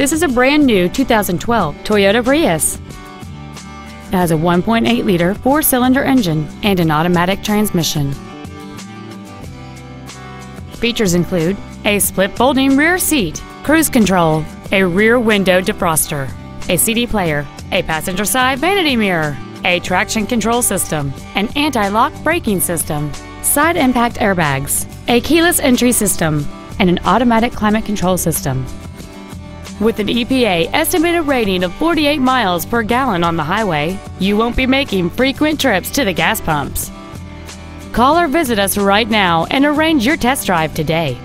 This is a brand new 2012 Toyota Prius. It has a 1.8 liter four cylinder engine and an automatic transmission. Features include a split folding rear seat, cruise control, a rear window defroster, a CD player, a passenger side vanity mirror, a traction control system, an anti lock braking system, side impact airbags, a keyless entry system, and an automatic climate control system. With an EPA estimated rating of 48 miles per gallon on the highway, you won't be making frequent trips to the gas pumps. Call or visit us right now and arrange your test drive today.